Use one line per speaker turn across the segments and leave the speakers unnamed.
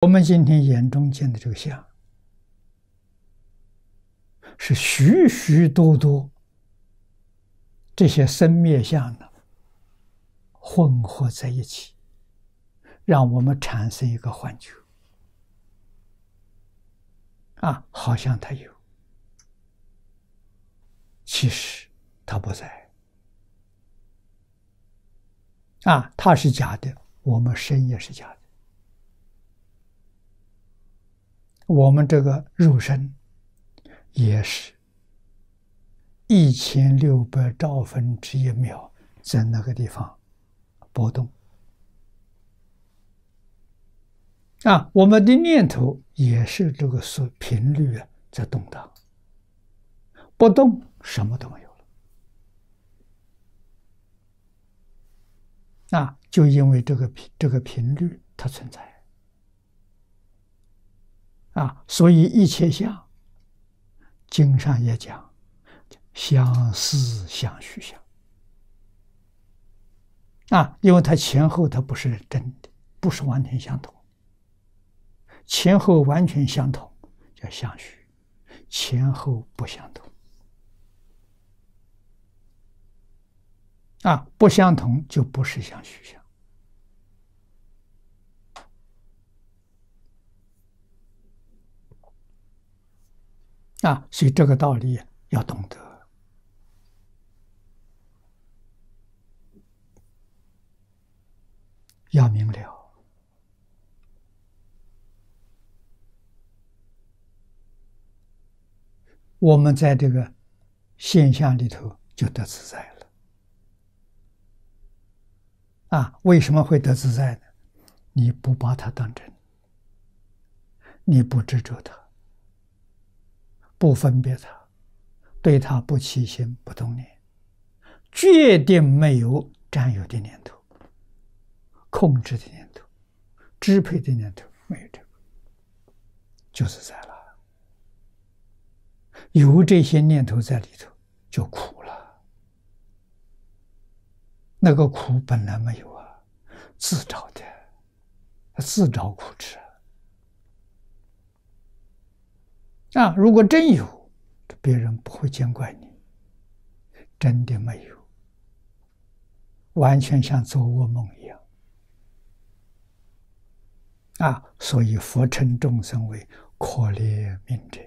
我们今天眼中见的这个相，是许许多多这些生灭相呢混合在一起，让我们产生一个幻觉啊，好像它有，其实它不在啊，它是假的，我们身也是假的。我们这个肉身也是一千六百兆分之一秒，在那个地方波动啊！我们的念头也是这个速频率，在动荡，不动什么都没有了啊！就因为这个频这个频率它存在。啊，所以一切相，经上也讲，相思相虚相。啊，因为它前后它不是真的，不是完全相同。前后完全相同叫相虚，前后不相同。啊，不相同就不是相虚相。啊，所以这个道理要懂得，要明了。我们在这个现象里头就得自在了。啊，为什么会得自在呢？你不把它当真，你不执着它。不分别他，对他不起心不动念，决定没有占有的念头、控制的念头、支配的念头，没有这个，就是在了。有这些念头在里头，就苦了。那个苦本来没有啊，自找的，自找苦吃。啊！如果真有，别人不会见怪你。真的没有，完全像做噩梦一样。啊！所以佛称众生为可怜悯者。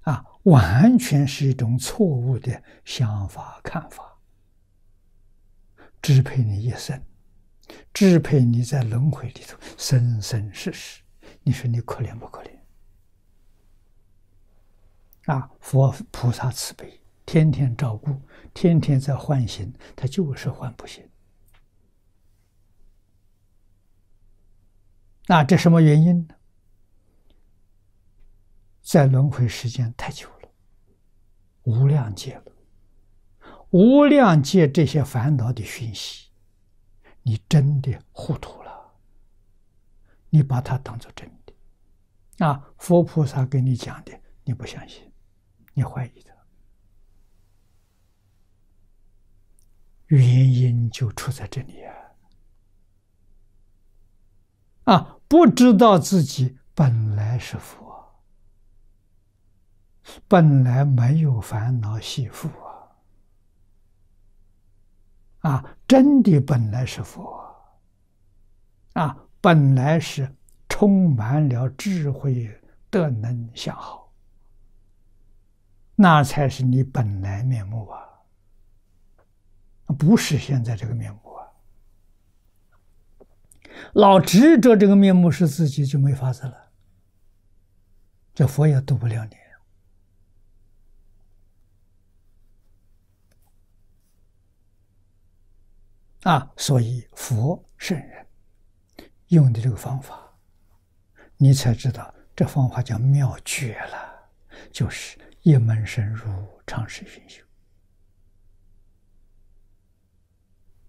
啊，完全是一种错误的想法看法，支配你一生。支配你在轮回里头生生世世，你说你可怜不可怜？啊，佛菩萨慈悲，天天照顾，天天在唤醒，他就是唤不醒。那这什么原因呢？在轮回时间太久了，无量劫了，无量劫这些烦恼的讯息。你真的糊涂了，你把它当做真的，啊，佛菩萨给你讲的，你不相信，你怀疑的，原因就出在这里啊！啊，不知道自己本来是佛，本来没有烦恼系缚啊。真的本来是佛，啊，本来是充满了智慧、的能、相好，那才是你本来面目啊，不是现在这个面目啊。老执着这个面目是自己，就没法子了，这佛也渡不了你。啊，所以佛圣人用的这个方法，你才知道这方法叫妙绝了，就是一门深入，长时熏修，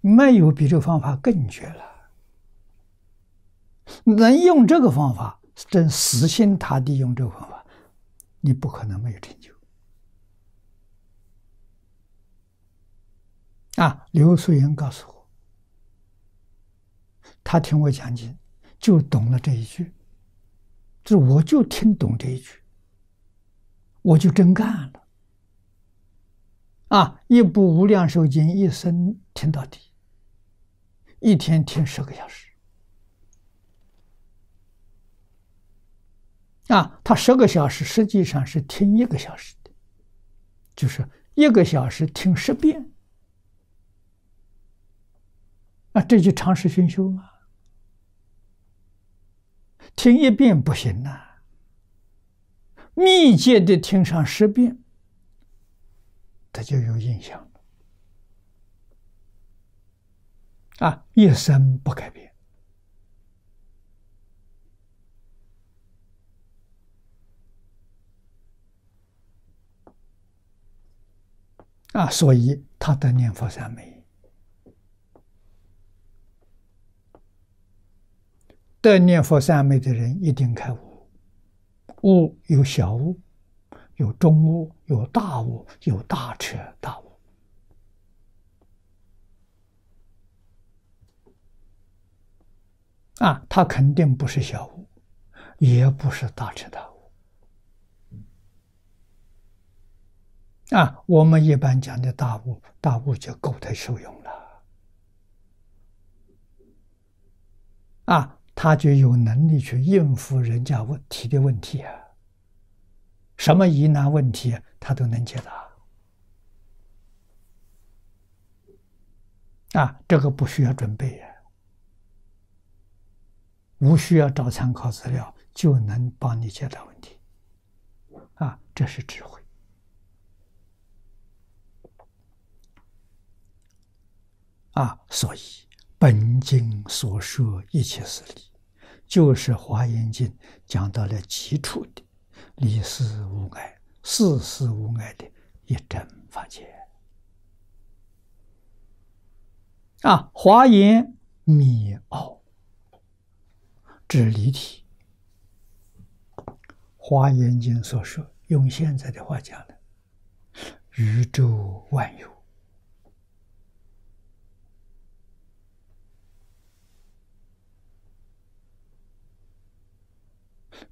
没有比这个方法更绝了。能用这个方法，真死心塌地用这个方法，你不可能没有成就。啊，刘素云告诉我。他听我讲经，就懂了这一句，这我就听懂这一句，我就真干了。啊，一部《无量寿经》，一生听到底，一天听十个小时。啊，他十个小时实际上是听一个小时的，就是一个小时听十遍。啊，这就常识熏修嘛。听一遍不行呐，密切的听上十遍，他就有印象了。啊，一生不改变。啊，所以他得念佛三昧，得念佛三昧的人一定开悟。悟有小悟，有中悟，有大悟，有大彻大悟。啊，他肯定不是小悟，也不是大彻大悟。啊，我们一般讲的大悟，大悟就够他受用了。啊，他就有能力去应付人家问提的问题啊，什么疑难问题他都能解答。啊，这个不需要准备呀，无需要找参考资料就能帮你解答问题。啊，这是智慧。啊，所以本经所说一切事理，就是《华严经》讲到了基础的离世无碍、事事无碍的一真法界。啊，华严密奥指离体，《华严经》所说，用现在的话讲呢，宇宙万有。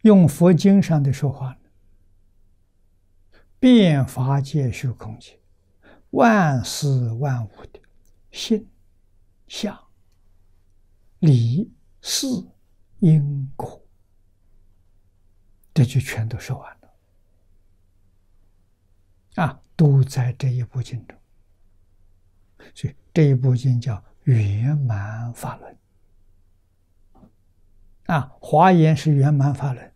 用佛经上的说话，变法界虚空界，万事万物的性、相、理、事、因果，这就全都说完了。啊，都在这一部经中。所以这一部经叫圆满法轮。啊，华严是圆满法轮，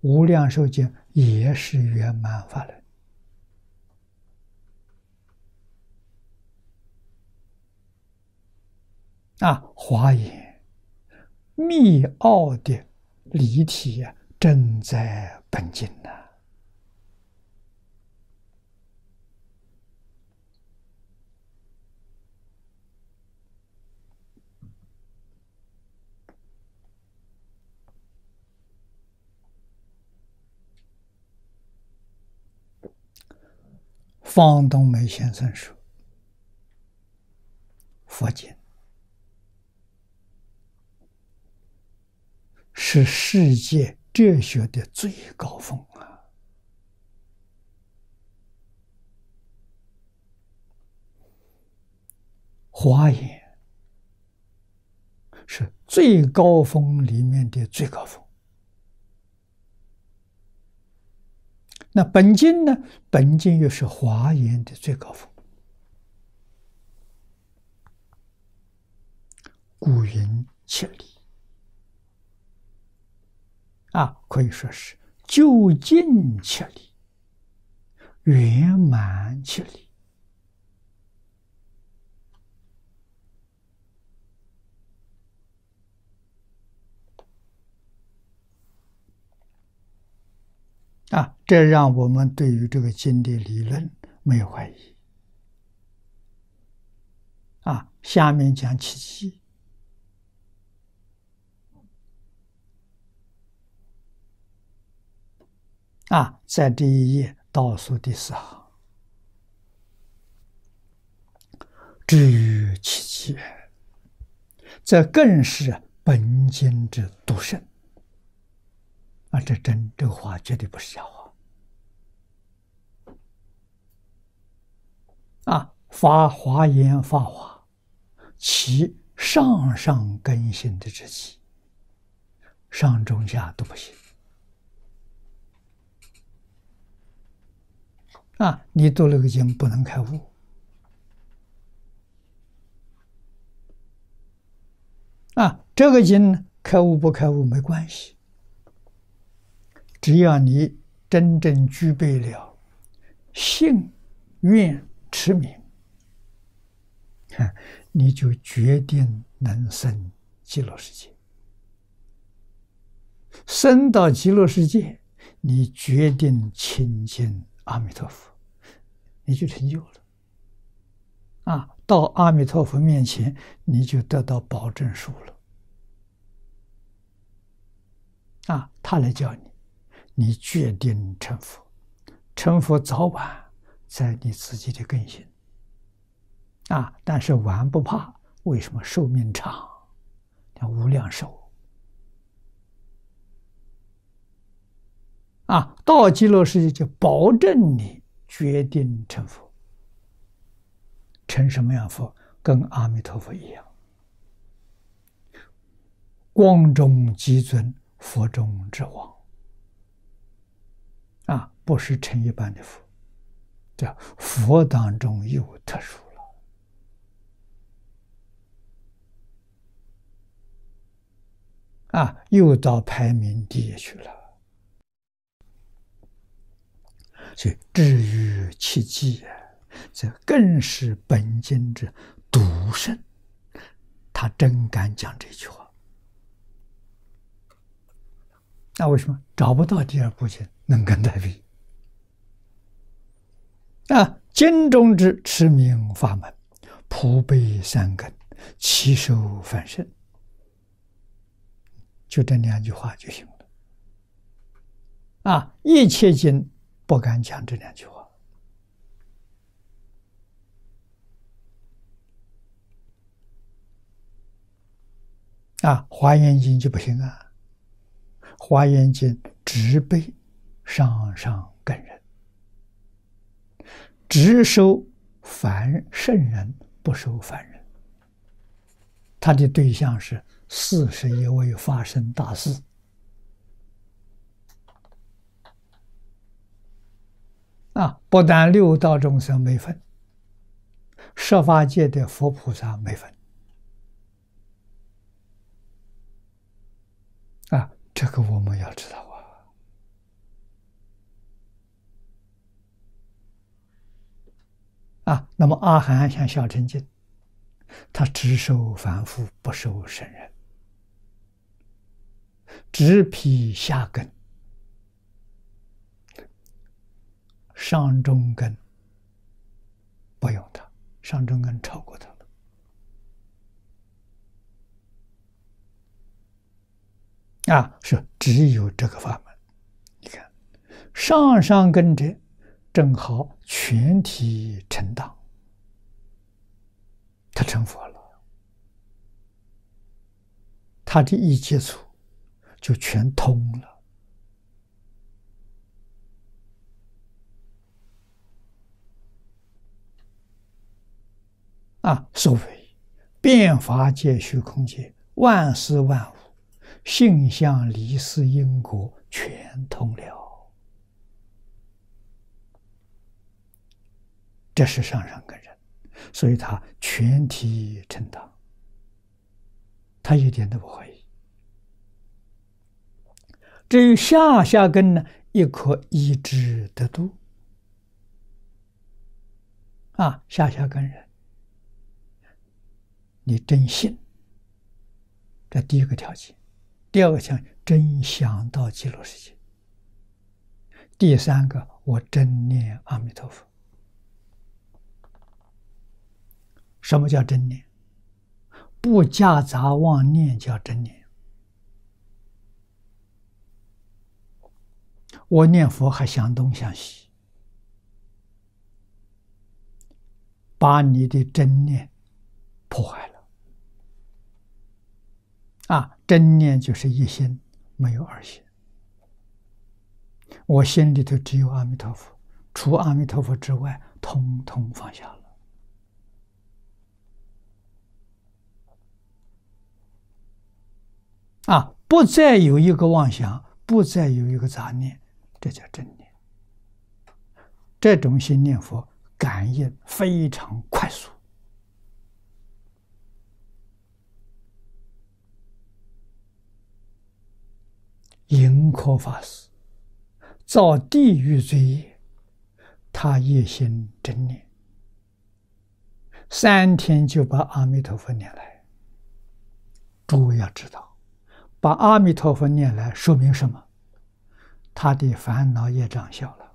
无量寿经也是圆满法轮。啊，华严密奥的离体呀，正在本经呢。方东梅先生说：“佛经是世界哲学的最高峰啊！华严是最高峰里面的最高峰。”那本经呢？本经又是华严的最高峰。古云切理啊，可以说是就近切理，圆满切理。啊，这让我们对于这个经的理论没有怀疑。啊，下面讲奇迹。啊，在第一页倒数第四行，至于奇迹，这更是本经之独胜啊！这真这话绝对不是假话啊！发华严法华，其上上根性的之气，上中下都不行啊！你读了个经不能开悟。啊，这个经开悟不开悟没关系，只要你真正具备了信、愿、持名，你就决定能生极乐世界。生到极乐世界，你决定亲近阿弥陀佛，你就成就了。啊。到阿弥陀佛面前，你就得到保证书了。啊，他来教你，你决定成佛，成佛早晚在你自己的根性。啊，但是晚不怕，为什么寿命长？叫无量寿。啊，到极乐世界就保证你决定成佛。成什么样佛？跟阿弥陀佛一样，光中极尊，佛中之王。啊，不是成一般的佛，叫佛当中又特殊了。啊，又到排名第一去了。所以至于奇迹。这更是本经之独胜，他真敢讲这句话。那为什么找不到第二部经能跟他比？啊，经中之持名法门，普被三根，其手反身，就这两句话就行了。啊，一切经不敢讲这两句话。啊，《华严经》就不行啊，《华严经》直背上上根人，只收凡圣人，不收凡人。他的对象是四十一位发生大事啊，不但六道众生没分，十法界的佛菩萨没分。啊这个我们要知道啊！那么阿含像小乘经，他只收凡夫，不收圣人，只批下根，上中根不用他，上中根超过他。啊，是只有这个法门。你看，上上根者，正好全体成道，他成佛了。他这一接触，就全通了。啊，所谓变法界、虚空界，万事万物。性相离世因果全通了，这是上上根人，所以他全体成道，他一点都不怀疑。至于下下根呢，亦可依之得度。啊，下下根人，你真信，这第一个条件。第二个条件真想到极乐世界。第三个，我真念阿弥陀佛。什么叫真念？不夹杂妄念叫真念。我念佛还想东想西，把你的真念破坏了。啊，真念就是一心，没有二心。我心里头只有阿弥陀佛，除阿弥陀佛之外，通通放下了。啊，不再有一个妄想，不再有一个杂念，这叫正念。这种心念佛，感应非常快速。盈科法师造地狱罪业，他一心真念，三天就把阿弥陀佛念来。诸位要知道，把阿弥陀佛念来，说明什么？他的烦恼业障消了。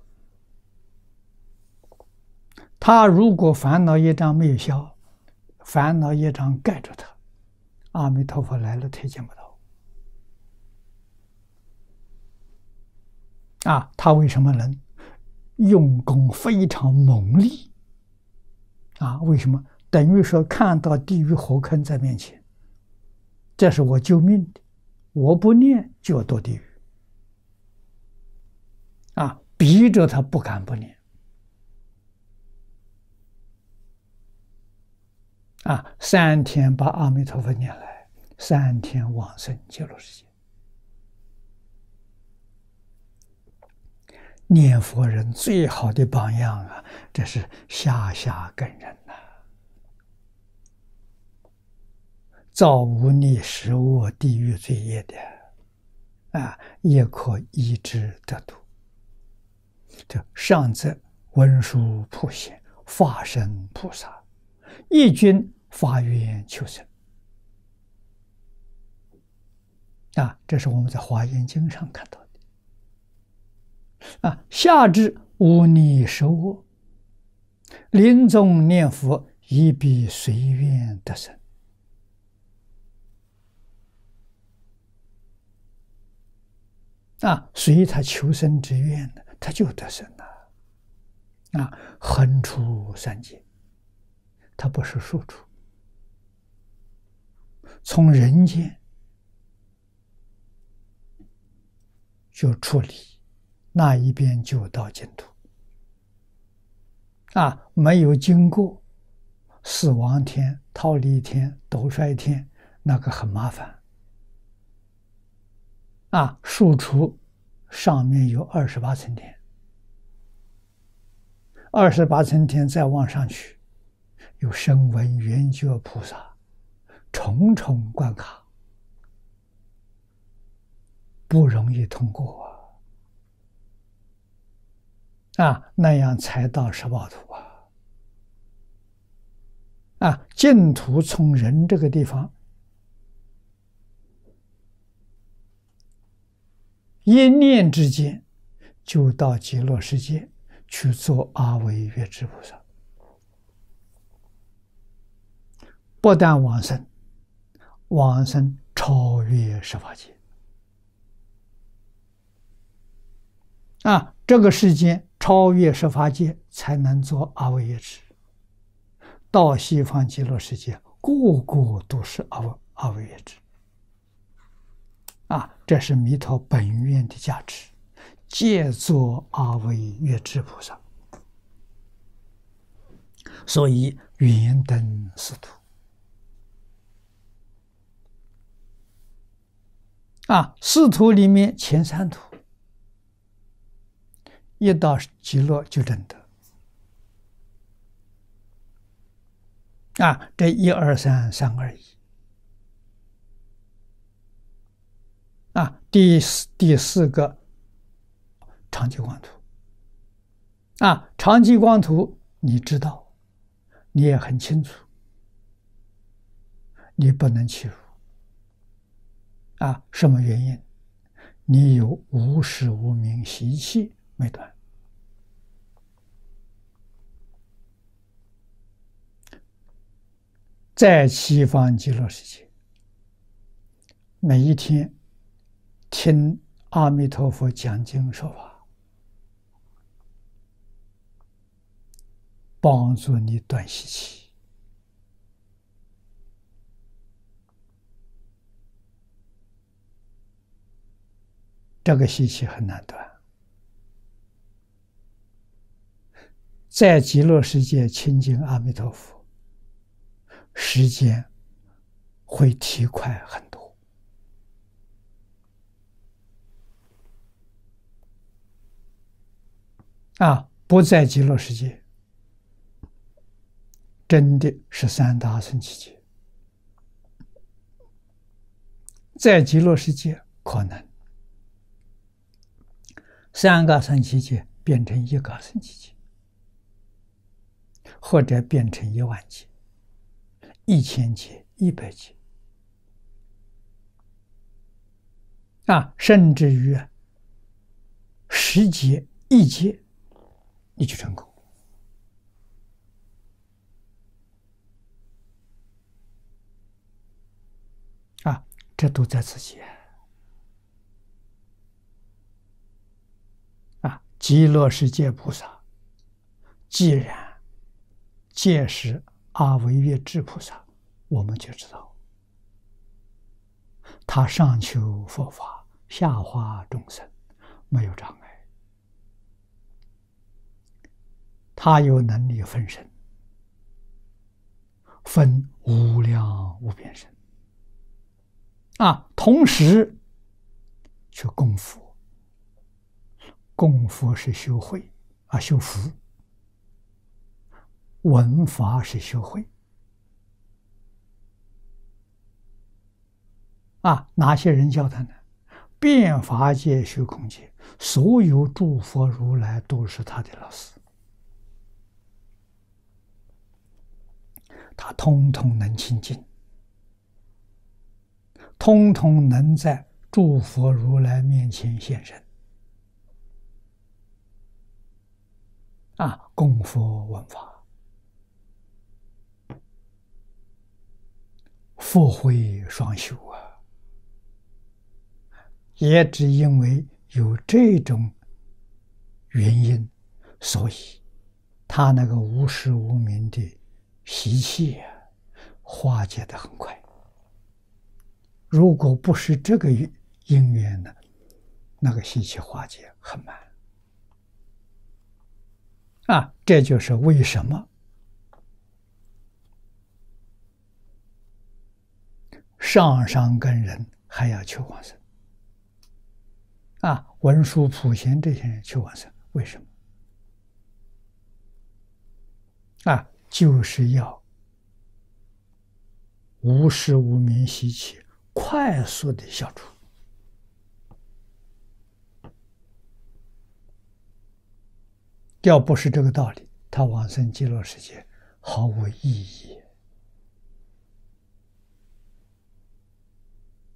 他如果烦恼业障没有消，烦恼业障盖着他，阿弥陀佛来了，他见不到。啊，他为什么能用功非常猛烈？啊，为什么？等于说看到地狱火坑在面前，这是我救命的，我不念就要堕地狱。啊，逼着他不敢不念。啊，三天把阿弥陀佛念来，三天往生极乐世界。念佛人最好的榜样啊，这是下下根人呐，造无逆十恶地狱罪业的啊，也可依之得度。这上则文殊普贤、化身菩萨，一君发愿求生啊，这是我们在华严经上看到的。啊，下至无逆受恶，临终念佛亦必随愿得生。啊，随他求生之愿呢，他就得生了。啊，横出三界，他不是竖出，从人间就处理。那一边就到净土，啊，没有经过死亡天、逃离天、斗衰天，那个很麻烦。啊，数出上面有二十八层天，二十八层天再往上去，有声闻缘觉菩萨，重重关卡，不容易通过啊。啊，那样才到十报土啊！啊，净土从人这个地方一念之间，就到极乐世界去做阿惟越致菩萨，不但往生，往生超越十法界啊！这个世间。超越十法界，才能做阿惟越致。到西方极乐世界，个个都是阿惟阿惟越致。啊，这是弥陀本愿的价值，借作阿惟越智菩萨。所以圆灯四土。啊，四土里面前三土。一到极乐就真得啊！这一二三三二一啊！第四第四个长期光图啊！长期光图你知道，你也很清楚，你不能欺负啊！什么原因？你有无始无明习气。没断，在西方极乐世界，每一天听阿弥陀佛讲经说法，帮助你断习气。这个习气很难断。在极乐世界亲近阿弥陀佛，时间会提快很多。啊，不在极乐世界，真的是三大圣奇界；在极乐世界，可能三个圣奇界变成一个圣奇界。或者变成一万劫、一千劫、一百劫啊，甚至于十劫、一劫，你就成功啊！这都在自己啊！极乐世界菩萨，既然。见识阿惟越智菩萨，我们就知道，他上求佛法，下化众生，没有障碍。他有能力分身，分无量无边身，啊，同时去供佛，供佛是修慧啊，修福。文法是修慧啊！哪些人教他呢？变法界、虚空界，所有诸佛如来都是他的老师，他通通能清净，通通能在诸佛如来面前现身啊！供佛闻法。佛慧双修啊，也只因为有这种原因，所以他那个无时无明的习气啊，化解的很快。如果不是这个因缘呢，那个习气化解很慢。啊，这就是为什么。上上根人还要求往生啊！文殊、普贤这些人求往生，为什么？啊，就是要无时无明习气快速的消除。要不是这个道理，他往生极乐世界毫无意义。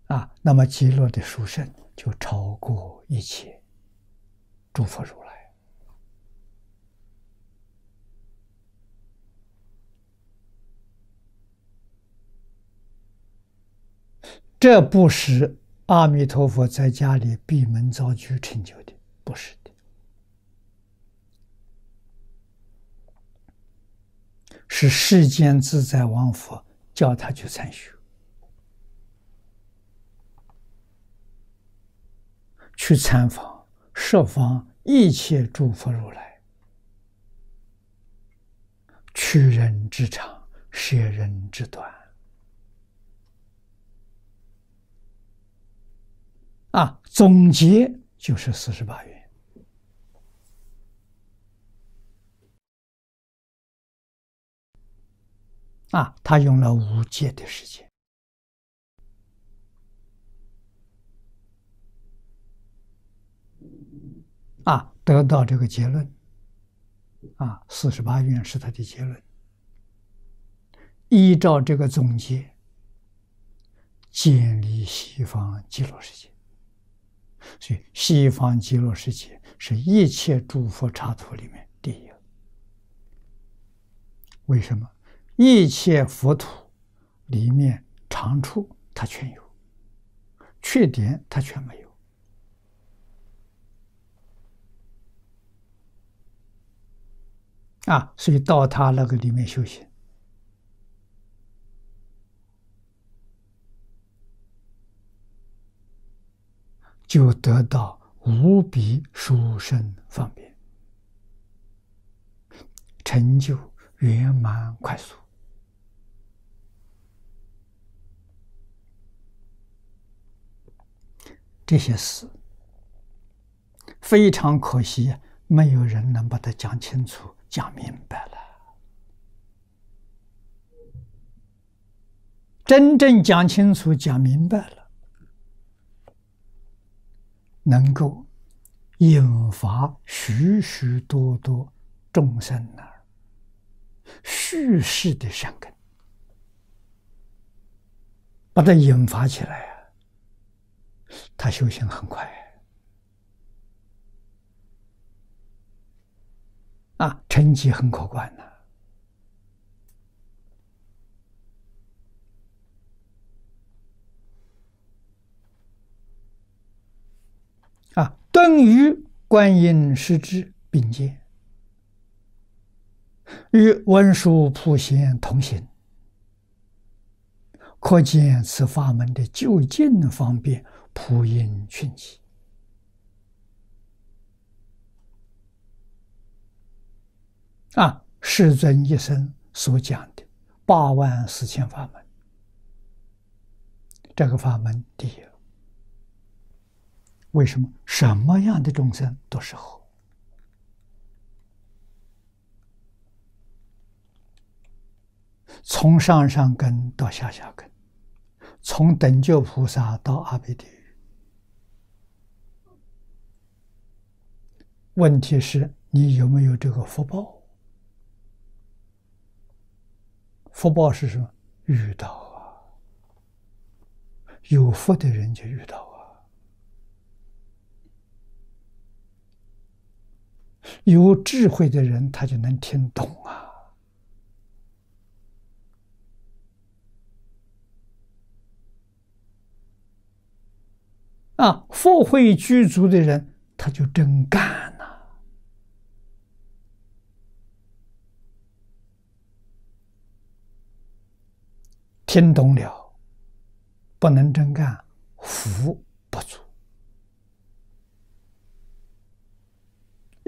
啊，那么极乐的殊胜就超过一切诸佛如来。这不是阿弥陀佛在家里闭门造句成就的，不是的，是世间自在王佛叫他去参修。去参访设方一切诸佛如来，取人之长，舍人之短。啊，总结就是四十八愿。啊，他用了五届的时间。啊，得到这个结论，啊，四十八愿是他的结论。依照这个总结，建立西方极乐世界。所以，西方极乐世界是一切诸佛刹土里面第一。为什么？一切佛土里面长处它全有，缺点它全没有。啊，所以到他那个里面修行，就得到无比殊胜方便，成就圆满快速。这些事非常可惜，没有人能把它讲清楚、讲明白了。真正讲清楚、讲明白了，能够引发许许多多众生呢叙事的善根，把它引发起来。他修行很快，啊，成绩很可观呢。等于观音师之并肩，与文殊普贤同行，可见此法门的究竟方便。普音群集啊，世尊一生所讲的八万四千法门，这个法门第一，为什么什么样的众生都适合？从上上根到下下根，从等觉菩萨到阿鼻地狱。问题是你有没有这个福报？福报是什么？遇到啊，有福的人就遇到啊，有智慧的人他就能听懂啊。啊，富会居足的人他就真干了。听懂了，不能真干，福不足；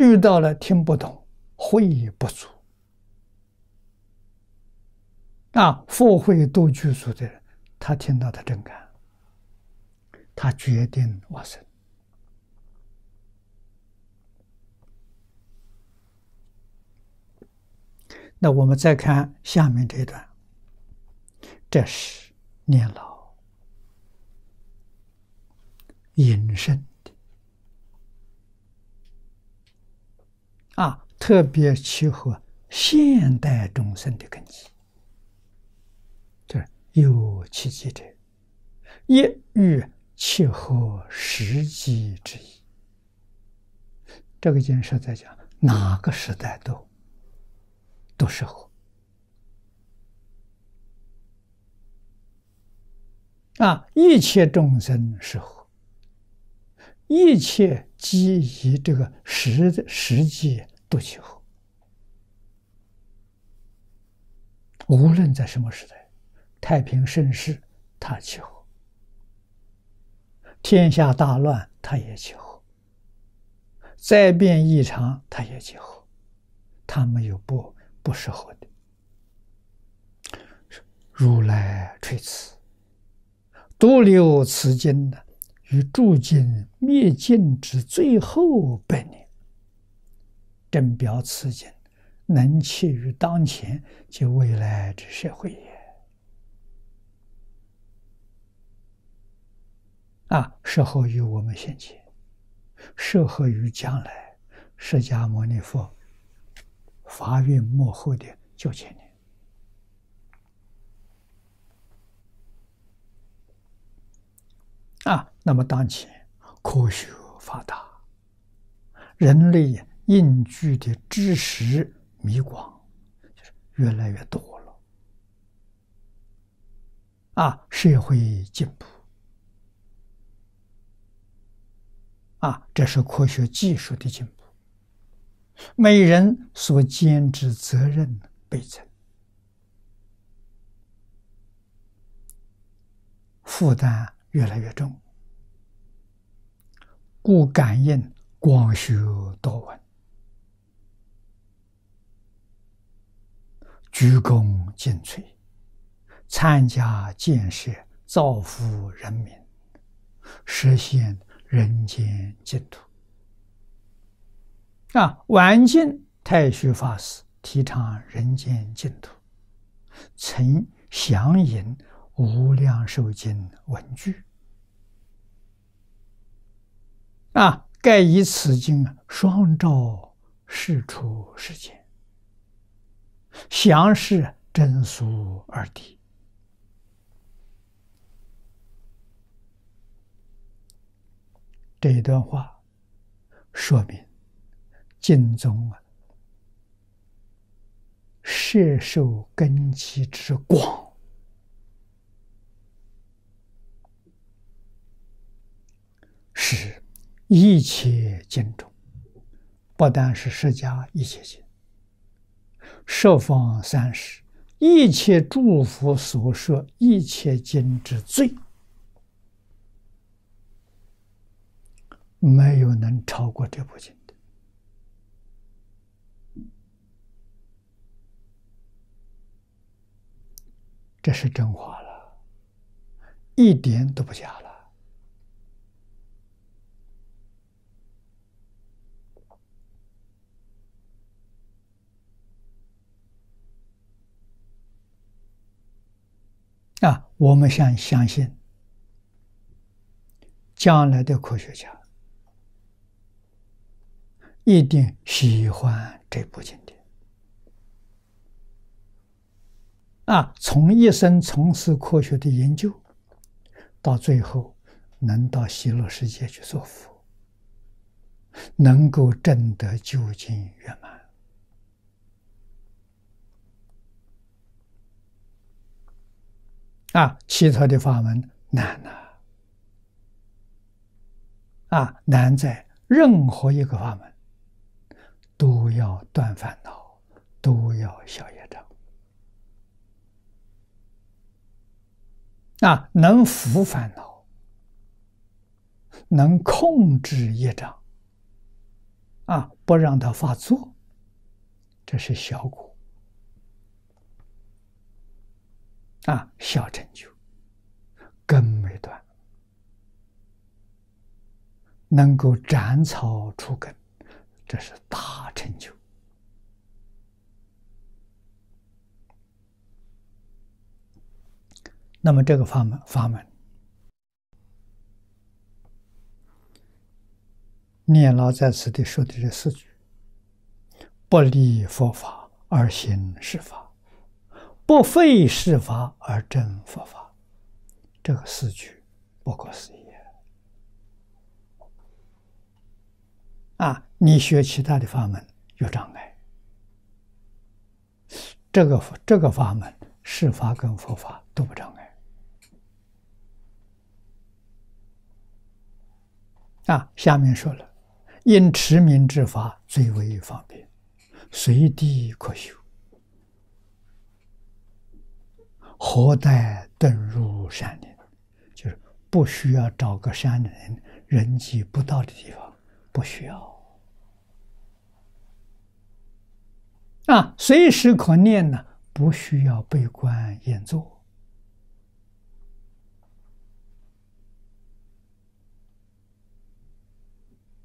遇到了听不懂，慧不足。啊，佛慧多具足的人，他听到他真感，他决定往生。那我们再看下面这一段。这是年老隐身的啊，特别契合现代众生的根基。这有契机者，一欲契合时机之意。这个经是在讲哪个时代都都适合。啊！一切众生是合，一切基于这个实的实际都契合。无论在什么时代，太平盛世他契合，天下大乱他也契合，灾变异常他也契合，他没有不不适合的。如来垂慈。独留此经呢，于诸经灭尽之最后百年，正表此经能切于当前及未来之社会也。啊，适合于我们现前，适合于将来释迦牟尼佛发运幕后的九千年。啊，那么当前科学发达，人类应具的知识迷广就是越来越多了。啊，社会进步，啊，这是科学技术的进步，每人所兼职责任倍增，负担。越来越重，故感应光修多闻，鞠躬尽瘁，参加建设，造福人民，实现人间净土。啊，晚近太虚法师提倡人间净土，曾详引《无量寿经》文句。啊！盖以此经双照世出世间，详是真俗二谛。这一段话说明经中啊，摄受根基之广，是。一切经中，不但是释迦一切经，十方三世一切诸佛所说一切经之最，没有能超过这部经的。这是真话了，一点都不假了。啊，我们相相信，将来的科学家一定喜欢这部经典。啊，从一生从事科学的研究，到最后能到极乐世界去做佛，能够证得究竟圆满。啊，其他的法门难呐！啊，难在任何一个法门都要断烦恼，都要消业障。啊，能伏烦恼，能控制业障，啊，不让它发作，这是小果。啊，小成就，根没断，能够斩草除根，这是大成就。那么这个法门，法门，念老在此地说的这四句：不离佛法而行是法。不废世法而正佛法，这个四句不可思议啊！你学其他的法门有障碍，这个这个法门世法跟佛法都不障碍啊！下面说了，因持名之法最为方便，随地可修。何待登入山林？就是不需要找个山林人迹不到的地方，不需要啊，随时可念呢，不需要闭关演奏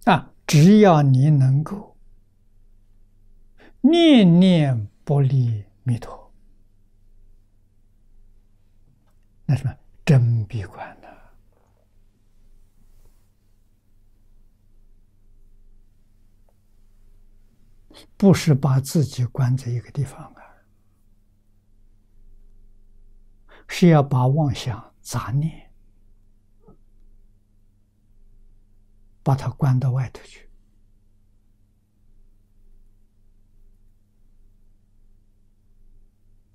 啊，只要你能够念念不离弥陀。那什么真闭关呢？不是把自己关在一个地方啊，是要把妄想杂念把它关到外头去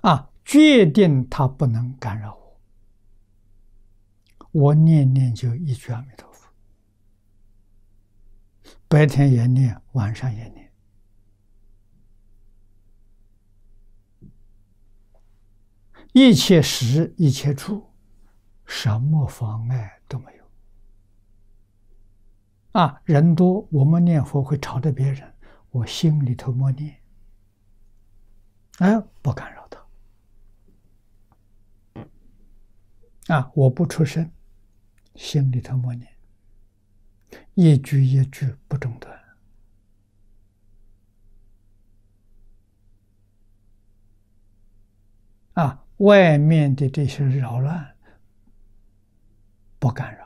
啊，决定它不能干扰。我念念就一句阿弥陀佛，白天也念，晚上也念，一切时一切处，什么妨碍都没有。啊，人多，我们念佛会吵着别人，我心里头默念，哎，不干扰他。啊，我不出声，心里头默念，一句一句不中断。啊，外面的这些扰乱不干扰。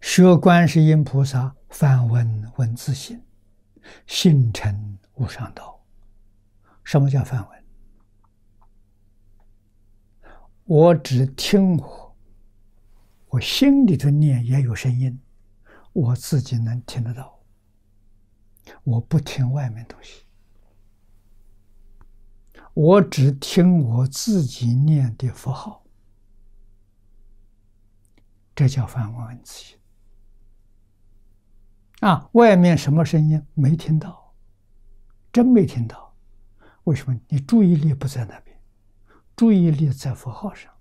学观世音菩萨梵文文字性，信成无上道。什么叫梵文？我只听我，我心里头念也有声音，我自己能听得到。我不听外面东西，我只听我自己念的符号，这叫梵文文字性。啊，外面什么声音没听到？真没听到？为什么？你注意力不在那边，注意力在符号上。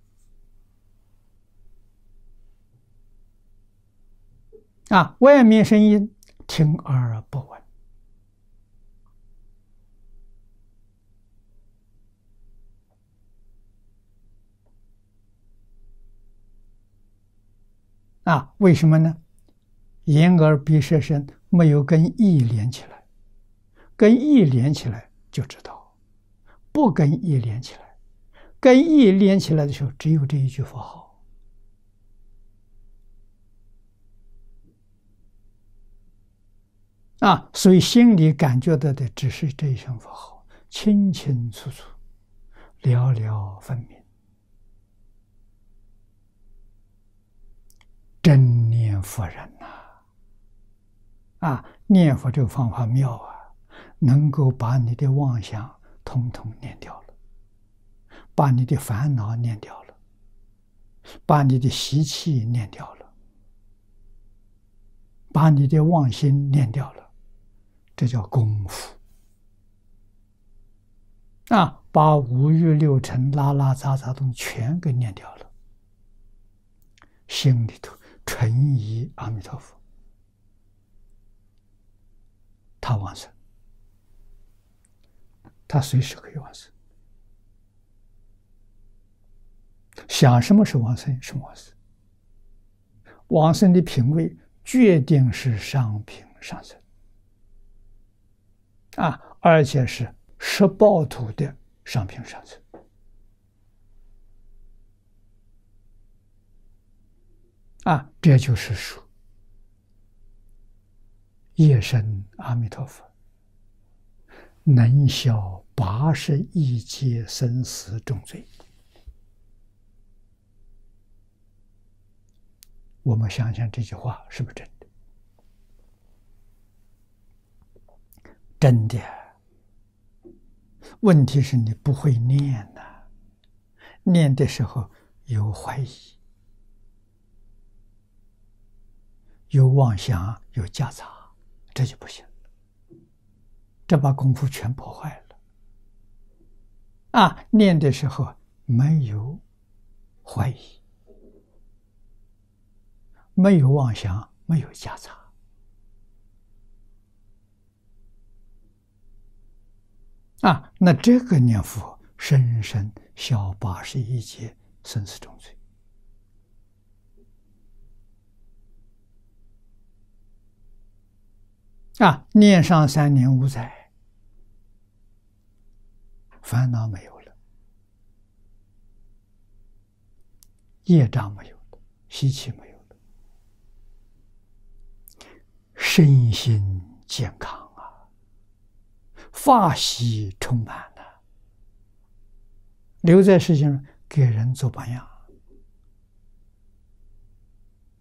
啊，外面声音听而不闻。啊，为什么呢？眼耳鼻舌身没有跟意连起来，跟意连起来就知道；不跟意连起来，跟意连起来的时候，只有这一句佛号啊。所以心里感觉到的只是这一声佛号，清清楚楚，寥寥分明，真念佛人呐。啊念佛这个方法妙啊，能够把你的妄想统统念掉了，把你的烦恼念掉了，把你的习气念掉了，把你的妄心念掉了，这叫功夫。啊，把五欲六尘拉拉杂杂东西全给念掉了，心里头纯一阿弥陀佛。他往生，他随时可以往生。想什么是往生，什么往生。往生的品位决定是上品上生啊，而且是十报土的上品上生啊，这就是说。夜深，阿弥陀佛，能消八十一劫生死重罪。我们想想这句话是不是真的？真的。问题是你不会念呐，念的时候有怀疑，有妄想，有夹杂。这就不行，这把功夫全破坏了。啊，念的时候没有怀疑，没有妄想，没有夹杂。啊，那这个念佛深深消八十一劫生死重罪。啊，念上三年五载，烦恼没有了，业障没有了，习气没有了，身心健康啊，法喜充满了，留在世上给人做榜样，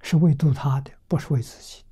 是为度他的，不是为自己。